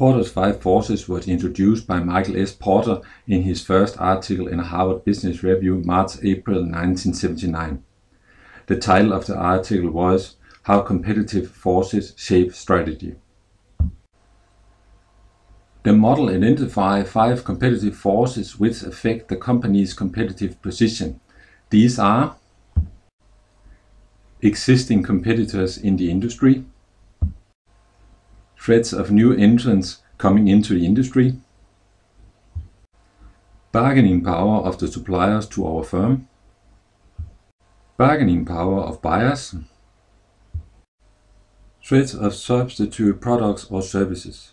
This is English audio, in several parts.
Porter's Five Forces was introduced by Michael S. Porter in his first article in Harvard Business Review, March-April 1979. The title of the article was How Competitive Forces Shape Strategy. The model identifies five competitive forces which affect the company's competitive position. These are existing competitors in the industry, threats of new entrants coming into the industry, bargaining power of the suppliers to our firm, bargaining power of buyers, threats of substitute products or services.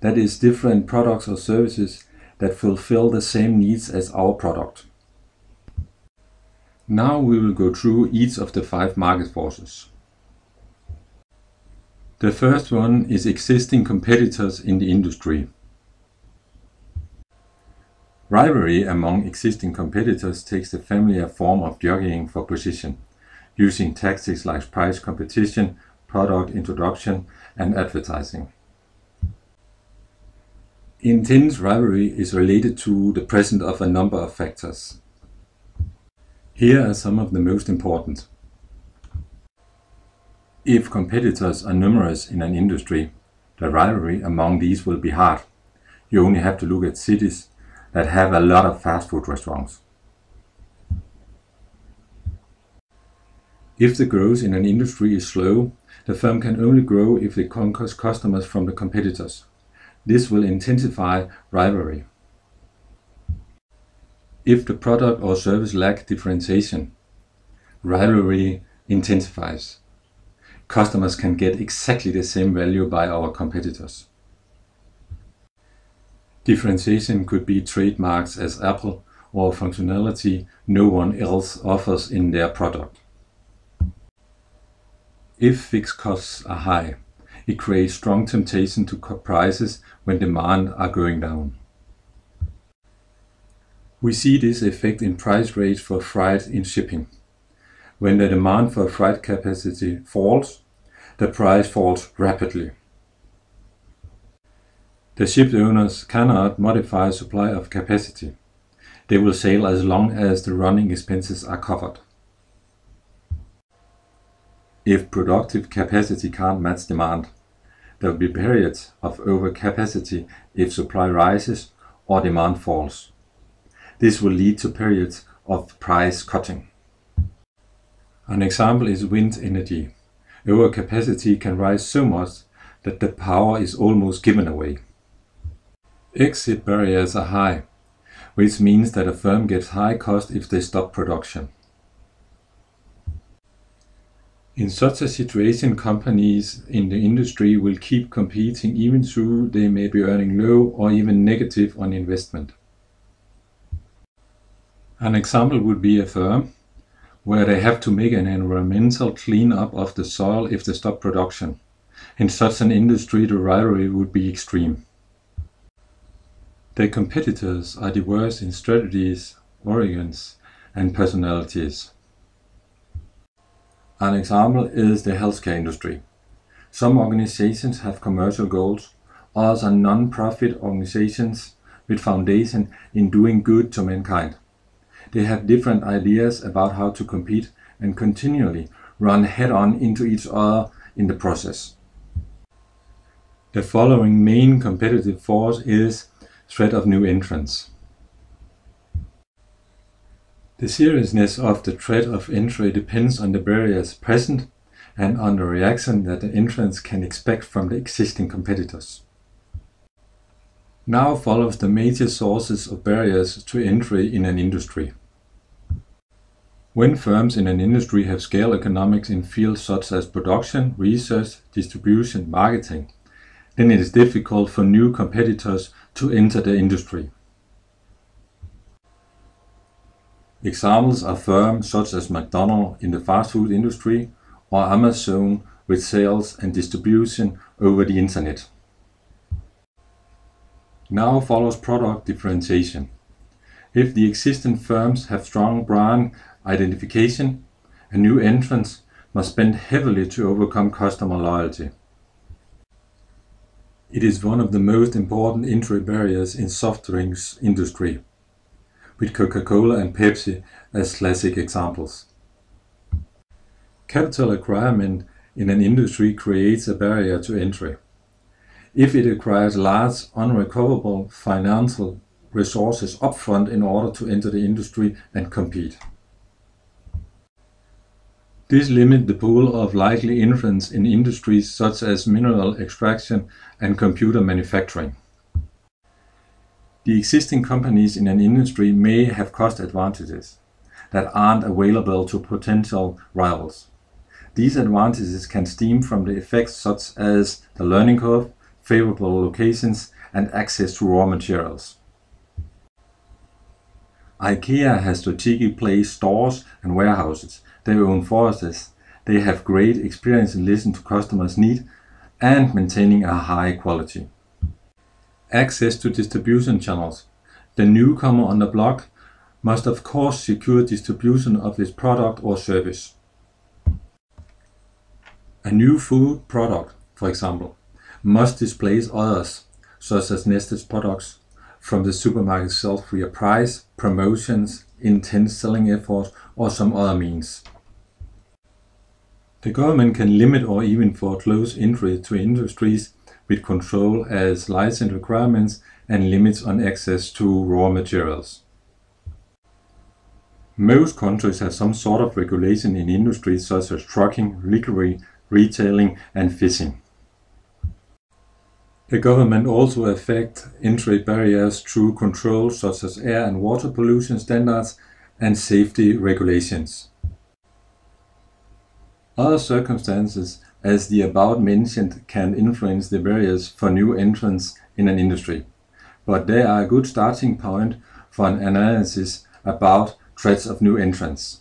That is different products or services that fulfill the same needs as our product. Now we will go through each of the five market forces. The first one is existing competitors in the industry. Rivalry among existing competitors takes the familiar form of jockeying for position, using tactics like price competition, product introduction, and advertising. Intense rivalry is related to the presence of a number of factors. Here are some of the most important. If competitors are numerous in an industry, the rivalry among these will be hard. You only have to look at cities that have a lot of fast food restaurants. If the growth in an industry is slow, the firm can only grow if it conquers customers from the competitors. This will intensify rivalry. If the product or service lack differentiation, rivalry intensifies. Customers can get exactly the same value by our competitors. Differentiation could be trademarks as Apple or functionality no one else offers in their product. If fixed costs are high, it creates strong temptation to cut prices when demand are going down. We see this effect in price rates for freight in shipping. When the demand for freight capacity falls, the price falls rapidly. The ship owners cannot modify supply of capacity. They will sail as long as the running expenses are covered. If productive capacity can't match demand, there will be periods of overcapacity if supply rises or demand falls. This will lead to periods of price cutting. An example is wind energy. Overcapacity can rise so much that the power is almost given away. Exit barriers are high, which means that a firm gets high cost if they stop production. In such a situation, companies in the industry will keep competing even though they may be earning low or even negative on investment. An example would be a firm where they have to make an environmental cleanup of the soil if they stop production. In such an industry, the rivalry would be extreme. Their competitors are diverse in strategies, origins, and personalities. An example is the healthcare industry. Some organizations have commercial goals, others are non-profit organizations with foundation in doing good to mankind. They have different ideas about how to compete and continually run head-on into each other in the process. The following main competitive force is threat of new entrants. The seriousness of the threat of entry depends on the barriers present and on the reaction that the entrants can expect from the existing competitors. Now follows the major sources of barriers to entry in an industry. When firms in an industry have scale economics in fields such as production, research, distribution, marketing, then it is difficult for new competitors to enter the industry. Examples are firms such as McDonald's in the fast food industry or Amazon with sales and distribution over the internet. Now follows product differentiation. If the existing firms have strong brand identification, a new entrant must spend heavily to overcome customer loyalty. It is one of the most important entry barriers in soft drinks industry, with Coca-Cola and Pepsi as classic examples. Capital requirement in an industry creates a barrier to entry. If it requires large unrecoverable financial resources upfront in order to enter the industry and compete. This limits the pool of likely entrants in industries such as mineral extraction and computer manufacturing. The existing companies in an industry may have cost advantages that aren't available to potential rivals. These advantages can stem from the effects such as the learning curve, favorable locations, and access to raw materials. IKEA has strategically placed stores and warehouses. They own forests. They have great experience in listening to customers' needs and maintaining a high quality. Access to distribution channels. The newcomer on the block must of course secure distribution of his product or service. A new food product, for example, must displace others, such as Nestle's products, from the supermarket shelf via price, promotions, intense selling efforts, or some other means. The government can limit or even foreclose entry to industries with control as license requirements and limits on access to raw materials. Most countries have some sort of regulation in industries such as trucking, liquor, retailing, and fishing. The government also affect entry barriers through controls such as air and water pollution standards and safety regulations. Other circumstances as the above mentioned can influence the barriers for new entrants in an industry, but they are a good starting point for an analysis about threats of new entrants.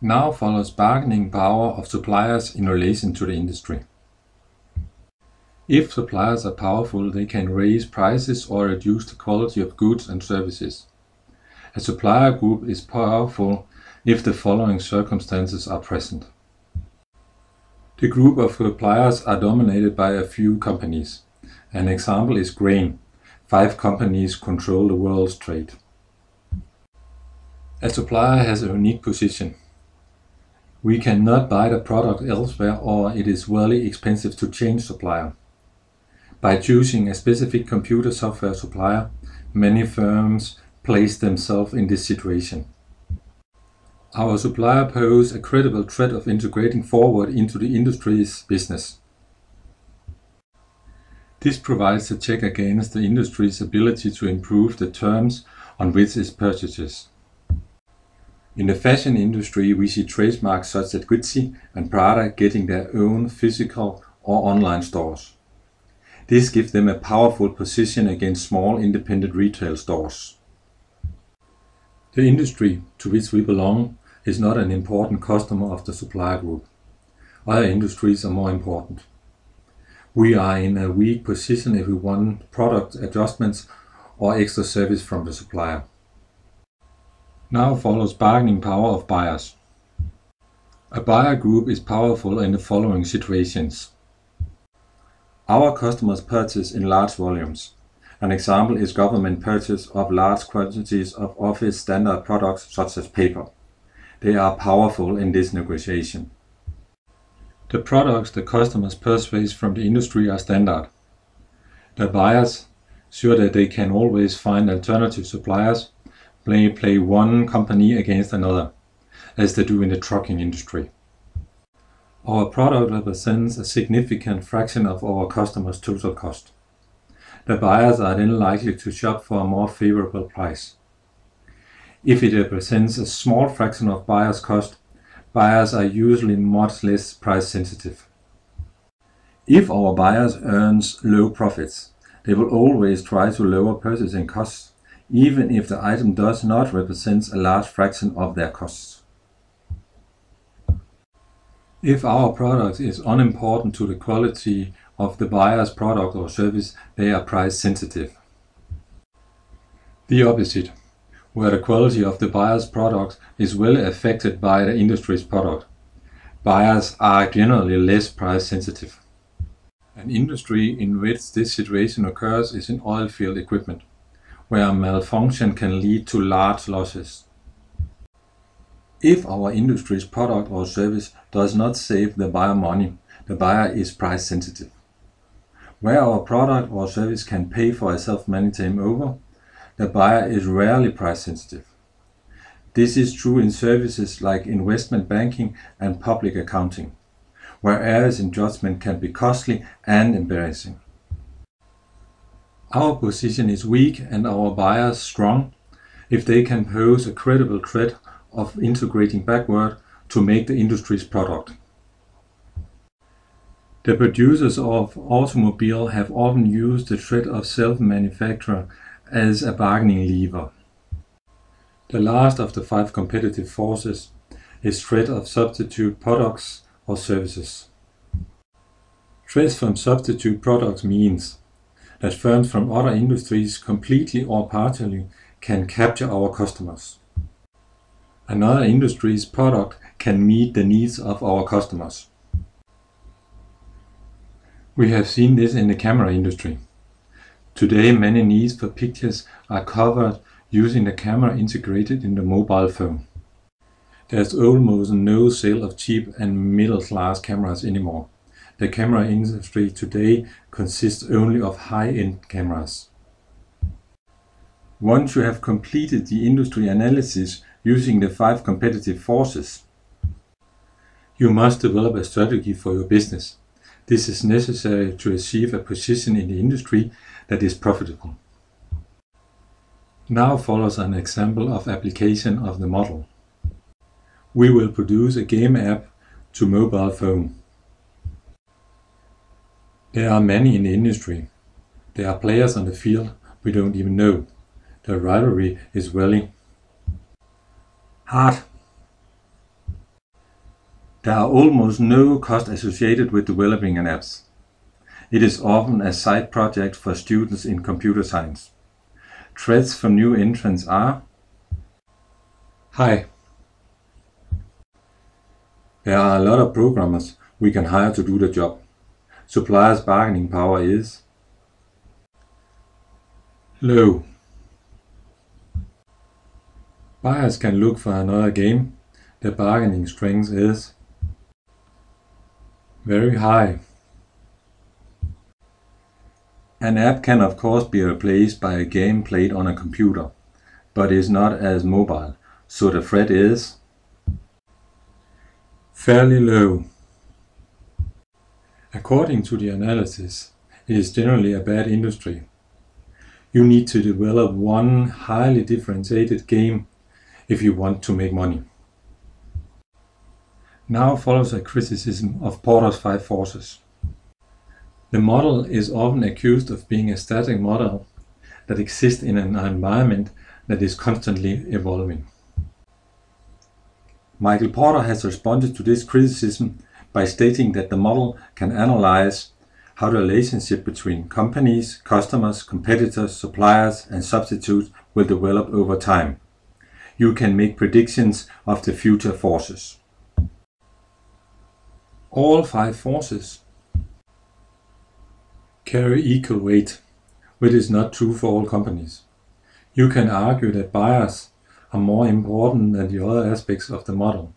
Now follows bargaining power of suppliers in relation to the industry. If suppliers are powerful, they can raise prices or reduce the quality of goods and services. A supplier group is powerful if the following circumstances are present. The group of suppliers are dominated by a few companies. An example is grain. Five companies control the world's trade. A supplier has a unique position. We cannot buy the product elsewhere or it is very expensive to change supplier. By choosing a specific computer software supplier, many firms place themselves in this situation. Our supplier pose a credible threat of integrating forward into the industry's business. This provides a check against the industry's ability to improve the terms on which it purchases. In the fashion industry, we see trademarks such as Gucci and Prada getting their own physical or online stores. This gives them a powerful position against small independent retail stores. The industry to which we belong is not an important customer of the supplier group. Other industries are more important. We are in a weak position if we want product adjustments or extra service from the supplier. Now follows bargaining power of buyers. A buyer group is powerful in the following situations. Our customers purchase in large volumes. An example is government purchase of large quantities of office standard products such as paper. They are powerful in this negotiation. The products the customers purchase from the industry are standard. The buyers, sure that they can always find alternative suppliers, play, play one company against another, as they do in the trucking industry. Our product represents a significant fraction of our customers' total cost. The buyers are then likely to shop for a more favorable price. If it represents a small fraction of buyers' cost, buyers are usually much less price sensitive. If our buyers earns low profits, they will always try to lower purchasing costs, even if the item does not represent a large fraction of their costs. If our product is unimportant to the quality of the buyer's product or service, they are price sensitive. The opposite, where the quality of the buyer's product is well affected by the industry's product. Buyers are generally less price sensitive. An industry in which this situation occurs is in oil field equipment, where a malfunction can lead to large losses. If our industry's product or service does not save the buyer money, the buyer is price sensitive. Where our product or service can pay for itself many times over, the buyer is rarely price sensitive. This is true in services like investment banking and public accounting, where errors in judgment can be costly and embarrassing. Our position is weak and our buyers strong if they can pose a credible threat of integrating backward to make the industry's product. The producers of automobile have often used the threat of self-manufacture as a bargaining lever. The last of the five competitive forces is threat of substitute products or services. Threats from substitute products means that firms from other industries completely or partially can capture our customers. Another industry's product can meet the needs of our customers. We have seen this in the camera industry. Today many needs for pictures are covered using the camera integrated in the mobile phone. There's almost no sale of cheap and middle-class cameras anymore. The camera industry today consists only of high-end cameras. Once you have completed the industry analysis using the five competitive forces, you must develop a strategy for your business. This is necessary to achieve a position in the industry that is profitable. Now follows an example of application of the model. We will produce a game app to mobile phone. There are many in the industry. There are players on the field we don't even know. The rivalry is really hard there are almost no cost associated with developing an app. It is often a side project for students in computer science. Threats from new entrants are High. There are a lot of programmers we can hire to do the job. Suppliers' bargaining power is low. Buyers can look for another game. The bargaining strength is very high. An app can of course be replaced by a game played on a computer, but is not as mobile, so the threat is fairly low. According to the analysis, it is generally a bad industry. You need to develop one highly differentiated game if you want to make money. Now follows a criticism of Porter's five forces. The model is often accused of being a static model that exists in an environment that is constantly evolving. Michael Porter has responded to this criticism by stating that the model can analyze how the relationship between companies, customers, competitors, suppliers, and substitutes will develop over time. You can make predictions of the future forces all five forces carry equal weight, which is not true for all companies. You can argue that buyers are more important than the other aspects of the model,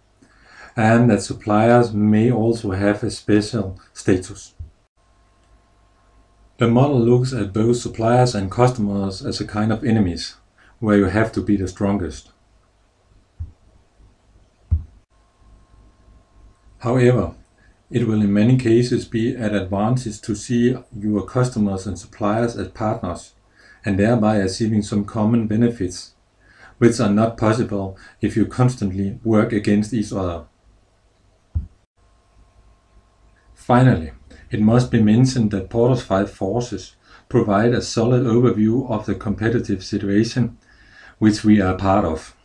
and that suppliers may also have a special status. The model looks at both suppliers and customers as a kind of enemies, where you have to be the strongest. However, it will in many cases be an advantage to see your customers and suppliers as partners, and thereby achieving some common benefits, which are not possible if you constantly work against each other. Finally, it must be mentioned that Porter's five forces provide a solid overview of the competitive situation which we are part of.